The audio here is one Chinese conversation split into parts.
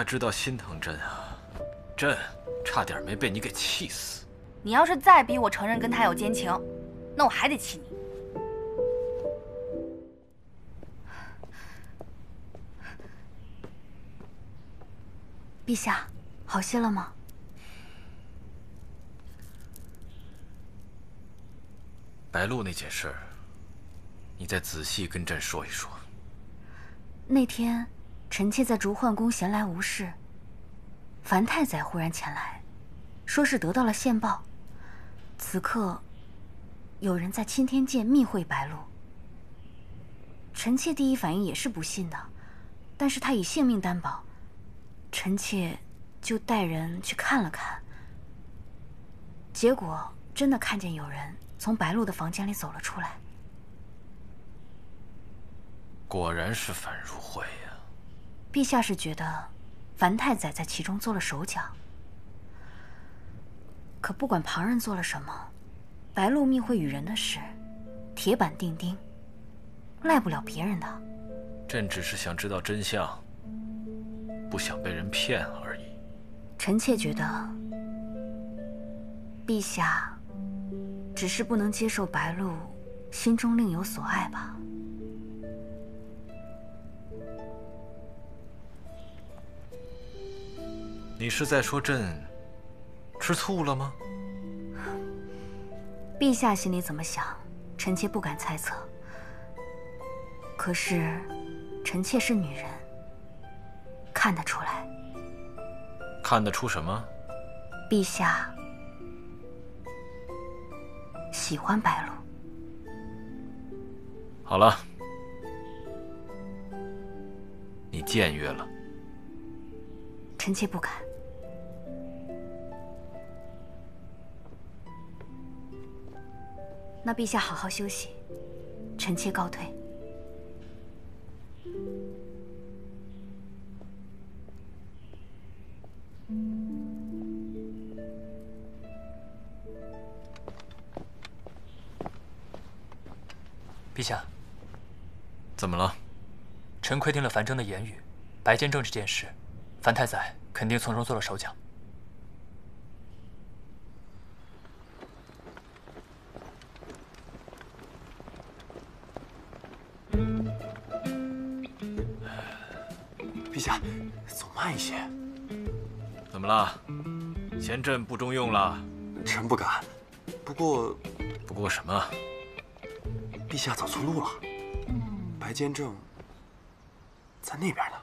还知道心疼朕啊？朕差点没被你给气死。你要是再逼我承认跟他有奸情，那我还得气你。陛下，好些了吗？白露那件事，你再仔细跟朕说一说。那天，臣妾在竹幻宫闲来无事，樊太宰忽然前来，说是得到了线报，此刻有人在青天剑密会白露。臣妾第一反应也是不信的，但是他以性命担保，臣妾就带人去看了看，结果真的看见有人从白露的房间里走了出来。果然是樊如慧呀！陛下是觉得樊太宰在其中做了手脚，可不管旁人做了什么，白露密会与人的事，铁板钉钉，赖不了别人的。朕只是想知道真相，不想被人骗而已。臣妾觉得，陛下只是不能接受白露心中另有所爱吧。你是在说朕吃醋了吗？陛下心里怎么想，臣妾不敢猜测。可是，臣妾是女人，看得出来。看得出什么？陛下喜欢白露。好了，你僭越了。臣妾不敢。那陛下好好休息，臣妾告退。陛下，怎么了？臣窥听了樊征的言语，白坚正这件事，樊太宰肯定从中做了手脚。陛下，走慢一些。怎么了？嫌朕不中用了？臣不敢。不过，不过什么？陛下走错路了。白坚正在那边呢。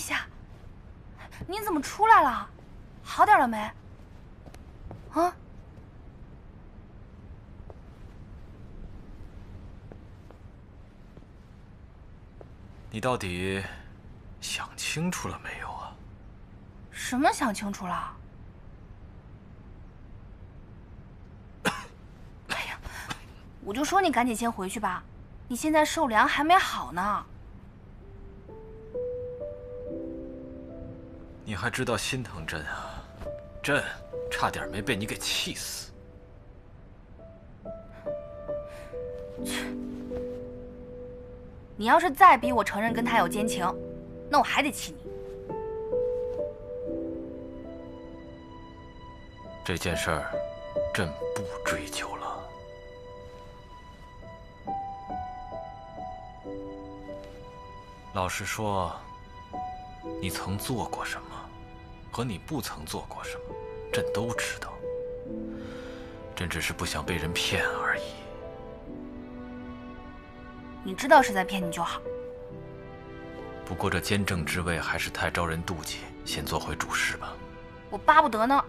陛下，您怎么出来了？好点了没？啊？你到底想清楚了没有啊？什么想清楚了？哎呀，我就说你赶紧先回去吧，你现在受凉还没好呢。你还知道心疼朕啊？朕差点没被你给气死。你要是再逼我承认跟他有奸情，那我还得气你。这件事儿，朕不追究了。老实说，你曾做过什么，和你不曾做过什么，朕都知道。朕只是不想被人骗而已。你知道是在骗你就好。不过这监正之位还是太招人妒忌，先做回主事吧。我巴不得呢。